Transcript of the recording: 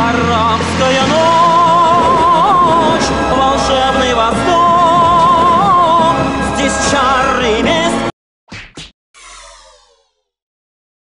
арабская ночь.